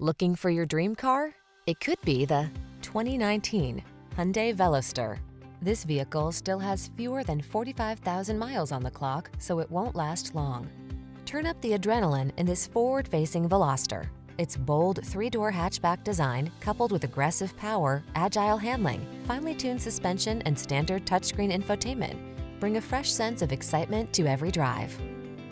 Looking for your dream car? It could be the 2019 Hyundai Veloster. This vehicle still has fewer than 45,000 miles on the clock, so it won't last long. Turn up the adrenaline in this forward-facing Veloster. Its bold three-door hatchback design, coupled with aggressive power, agile handling, finely tuned suspension, and standard touchscreen infotainment, bring a fresh sense of excitement to every drive.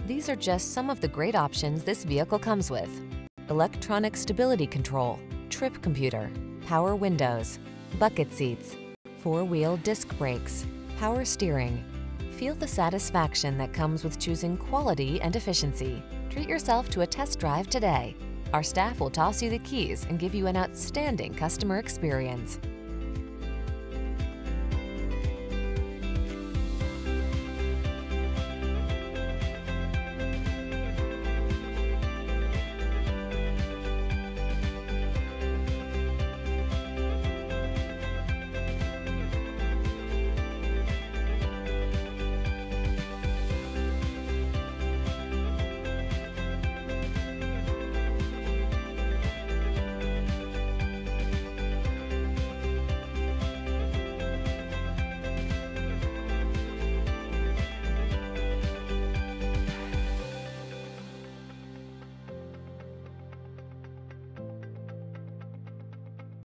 These are just some of the great options this vehicle comes with. Electronic stability control, trip computer, power windows, bucket seats, four-wheel disc brakes, power steering. Feel the satisfaction that comes with choosing quality and efficiency. Treat yourself to a test drive today. Our staff will toss you the keys and give you an outstanding customer experience.